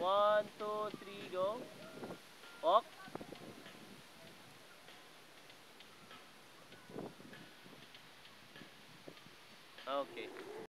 One, two, three, go. Walk. Okay.